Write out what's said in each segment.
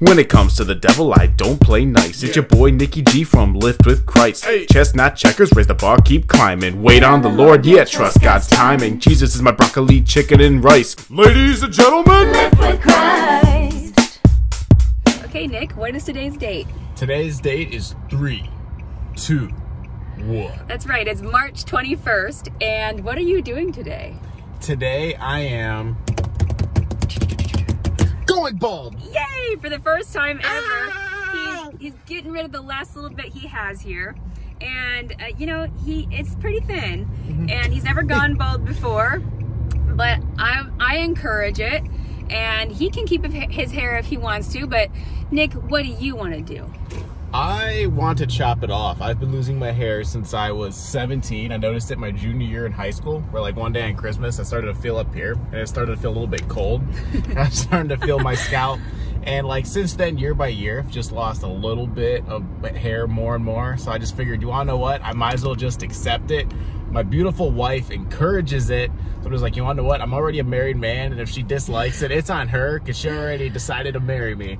When it comes to the devil, I don't play nice. It's your boy Nicky G from Lift with Christ. Chestnut checkers, raise the bar, keep climbing. Wait on the Lord, yeah, trust God's timing. Jesus is my broccoli, chicken, and rice. Ladies and gentlemen, Lift with Christ. Okay, Nick, what is today's date? today's date is three, two, one. That's right, it's March 21st. And what are you doing today? Today I am going bald. Yay! For the first time ever, he's, he's getting rid of the last little bit he has here. And, uh, you know, he it's pretty thin. And he's never gone bald before. But I, I encourage it. And he can keep his hair if he wants to. But, Nick, what do you want to do? I want to chop it off. I've been losing my hair since I was 17. I noticed it my junior year in high school, where like one day on Christmas, I started to feel up here, and it started to feel a little bit cold. I was starting to feel my scalp, and like since then, year by year, I've just lost a little bit of hair more and more. So I just figured, you want to know what? I might as well just accept it. My beautiful wife encourages it. So it was like, you know what? I'm already a married man, and if she dislikes it, it's on her because she already decided to marry me.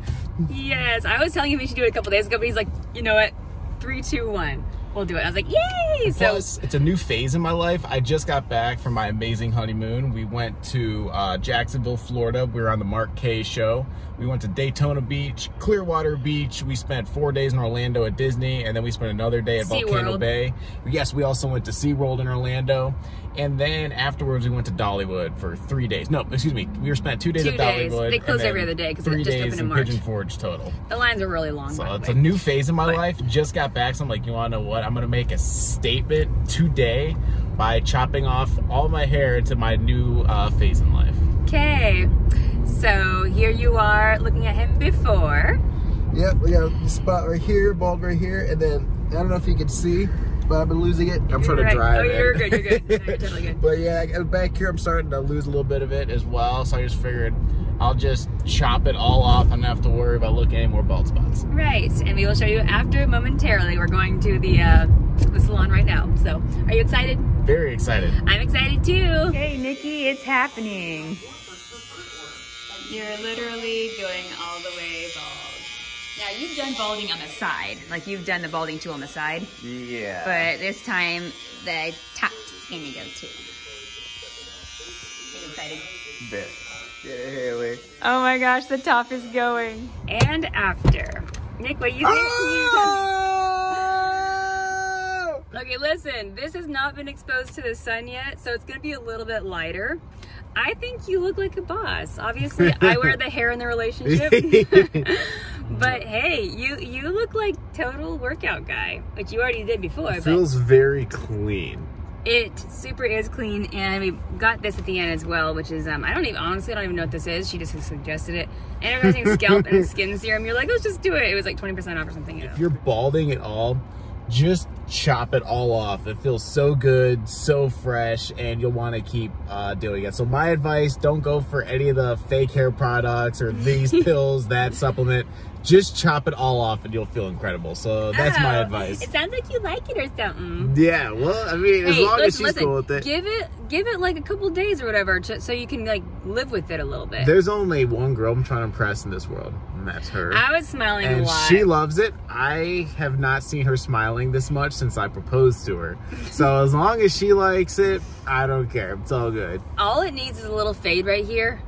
Yes, I was telling him we should do it a couple days ago, but he's like, you know what? Three, two, one. We'll do it. I was like, yay! So Plus, it's a new phase in my life. I just got back from my amazing honeymoon. We went to uh, Jacksonville, Florida. We were on the Mark K show. We went to Daytona Beach, Clearwater Beach. We spent four days in Orlando at Disney, and then we spent another day at Volcano SeaWorld. Bay. Yes, we also went to SeaWorld in Orlando. And then afterwards, we went to Dollywood for three days. No, excuse me. We were spent two days Two at days. Dollywood. They close every other day 'cause it just days opened in in March. Pigeon Forge total. the lines are really long. So it's way. a new phase in my But- life. Just got back, so I'm like, you want to know what? I'm gonna make a statement today by chopping off all my hair into my new uh, phase in life. Okay, so here you are looking at him before. Yep, we got a spot right here, bald right here, and then I don't know if you can see, but I've been losing it. I'm trying to Right. drive Oh, it. you're good, you're good. No, you're totally good. But yeah, back here I'm starting to lose Lose a little bit of it as well, so I just figured I'll just chop it all off. I don't have to worry about looking at any more bald spots. Right, and we will show you after momentarily. We're going to the uh, the salon right now. So, are you excited? Very excited. I'm excited too. Hey, Nikki, it's happening. You're literally going all the way bald. Now, you've done balding on the side, like you've done the balding too on the side, Yeah. but this time the top is gonna go too. Are excited? Bit. Yeah, Haley. Oh my gosh, the top is going. And after. Nick, what you think? Oh! Okay, listen, this has not been exposed to the sun yet, so it's gonna be a little bit lighter. I think you look like a boss. Obviously, I wear the hair in the relationship. but hey, you you look like total workout guy, which you already did before. It feels very clean. it super is clean, and we got this at the end as well, which is um I don't even honestly I don't even know what this is. She just suggested it, and everything scalp and skin serum. You're like, let's just do it. It was like twenty percent off or something. You know. If you're balding at all, just chop it all off. It feels so good, so fresh, and you'll want to keep uh, doing it. So my advice, don't go for any of the fake hair products or these pills, that supplement. Just chop it all off and you'll feel incredible. So that's my Oh, advice. It sounds like you like it or something. Yeah, well, I mean, as Hey, long as listen, she's listen. cool with it. Give it, give it like a couple days or whatever, so you can like live with it a little bit. There's only one girl I'm trying to impress in this world, and that's her. I was smiling a and lot. she loves it. I have not seen her smiling this much since I proposed to her. So as long as she likes it, I don't care. It's all good. All it needs is a little fade right here,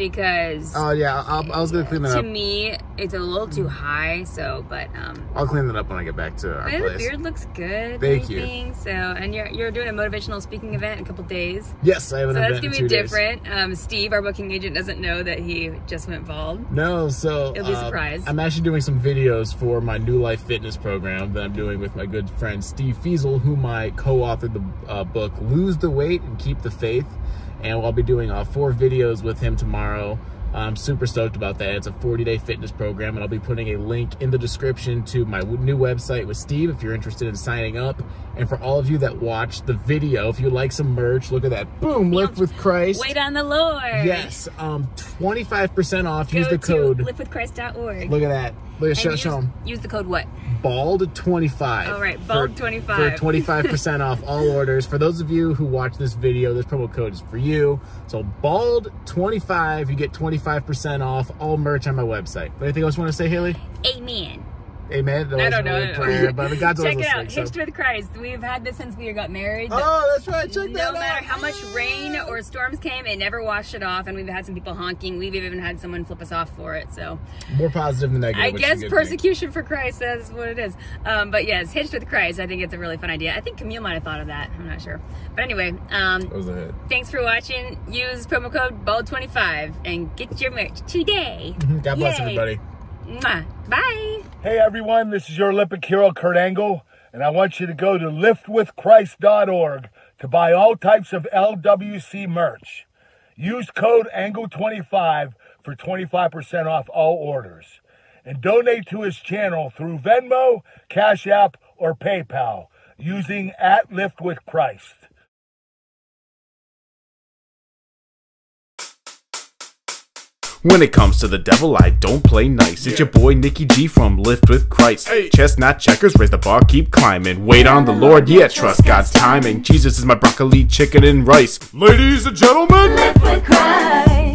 because Oh yeah, I'll, I was gonna clean that to up. me it's a little too high. So, but um, I'll clean that up when I get back to our but the beard looks good. Thank you. So, and you're you're doing a motivational speaking event in a couple days. Yes, I have an So that's event in gonna be days. different. Um, Steve, our booking agent, doesn't know that he just went bald. No, so It'll be a uh, surprise. I'm actually doing some videos for my New Life Fitness program that I'm doing with my good friend Steve Fiesel, whom I co-authored the uh, book "Lose the Weight and Keep the Faith," and I'll be doing uh, four videos with him tomorrow. I'm super stoked about that. It's a 40-day fitness program, and I'll be putting a link in the description to my new website with Steve if you're interested in signing up. And for all of you that watch the video, if you like some merch, look at that. Boom, Lift with Christ. Wait on the Lord. Yes, um, 25% off. Go Use the code. liftwithchrist.org. Look at that. Look at show, use, show 'em. use the code what? Bald 25. All right, bald for, 25. For 25% off all orders. For those of you who watch this video, this promo code is for you. So bald 25, you get 25% off all merch on my website. Anything else you want to say, Haley? Amen. Amen. That I don't know. prayer, but God's Check it out. listening, Hitched so- with Christ. We've had this since we got married. Oh, that's right. Check that no matter how much rain or storms came, it never washed it off. And we've had some people honking. We've even had someone flip us off for it. So More positive than negative. I guess good thing. persecution for Christ, that's what it is. Um, but yes, Hitched with Christ, I think it's a really fun idea. I think Camille might have thought of that. I'm not sure. But anyway, um, That was a hit. thanks for watching. Use promo code BALD25 and get your merch today. God bless Yay. everybody. Mwah. Bye. Hey everyone, this is your Olympic hero Kurt Angle, and I want you to go to liftwithchrist.org to buy all types of LWC merch. Use code ANGLE25 for 25% off all orders. And donate to his channel through Venmo, Cash App, or PayPal using at Lift with Christ. When it comes to the devil, I don't play nice. It's your boy Nikki G from Lift with Christ. Hey. Chestnut checkers, raise the bar, keep climbing. Wait on the Lord, yeah, trust God's timing. Jesus is my broccoli, chicken, and rice. Ladies and gentlemen, Lift with Christ.